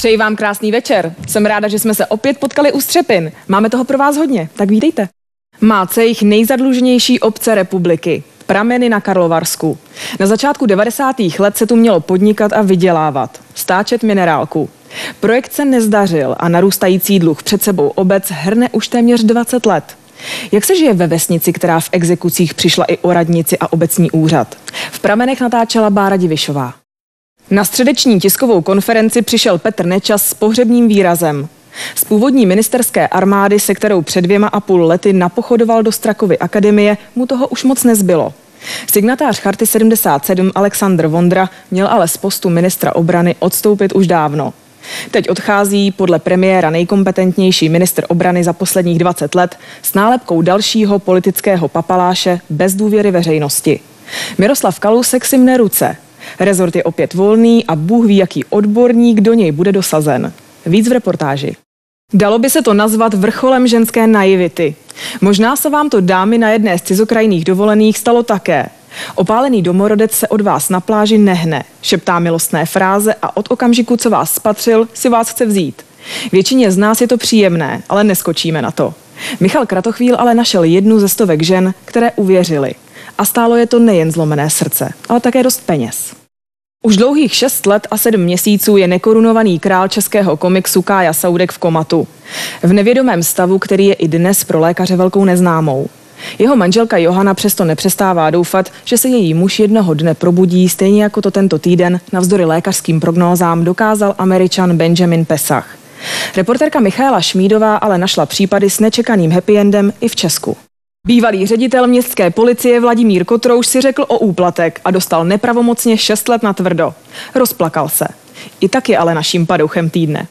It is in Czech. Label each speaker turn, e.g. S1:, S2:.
S1: Přeji vám krásný večer. Jsem ráda, že jsme se opět potkali u Střepin. Máme toho pro vás hodně, tak vítejte. Má jich nejzadluženější obce republiky. Prameny na Karlovarsku. Na začátku 90. let se tu mělo podnikat a vydělávat. Stáčet minerálku. Projekt se nezdařil a narůstající dluh před sebou obec hrne už téměř 20 let. Jak se žije ve vesnici, která v exekucích přišla i o radnici a obecní úřad? V pramenech natáčela Bára Divišová. Na středeční tiskovou konferenci přišel Petr Nečas s pohřebním výrazem. Z původní ministerské armády, se kterou před dvěma a půl lety napochodoval do Strakovy akademie, mu toho už moc nezbylo. Signatář Charty 77 Aleksandr Vondra měl ale z postu ministra obrany odstoupit už dávno. Teď odchází podle premiéra nejkompetentnější minister obrany za posledních 20 let s nálepkou dalšího politického papaláše bez důvěry veřejnosti. Miroslav Kalousek si mne ruce. Rezort je opět volný a Bůh ví, jaký odborník do něj bude dosazen. Víc v reportáži. Dalo by se to nazvat vrcholem ženské naivity. Možná se vám to dámy na jedné z cizokrajných dovolených stalo také. Opálený domorodec se od vás na pláži nehne, šeptá milostné fráze a od okamžiku, co vás spatřil, si vás chce vzít. Většině z nás je to příjemné, ale neskočíme na to. Michal Kratochvíl ale našel jednu ze stovek žen, které uvěřili. A stálo je to nejen zlomené srdce, ale také dost peněz. Už dlouhých šest let a sedm měsíců je nekorunovaný král českého komiksu Kája Saudek v komatu. V nevědomém stavu, který je i dnes pro lékaře velkou neznámou. Jeho manželka Johana přesto nepřestává doufat, že se její muž jednoho dne probudí, stejně jako to tento týden navzdory lékařským prognózám dokázal američan Benjamin Pesach. Reporterka Michaela Šmídová ale našla případy s nečekaným happy endem i v Česku. Bývalý ředitel městské policie Vladimír Kotrouš si řekl o úplatek a dostal nepravomocně 6 let na tvrdo. Rozplakal se. I tak je ale naším padouchem týdne.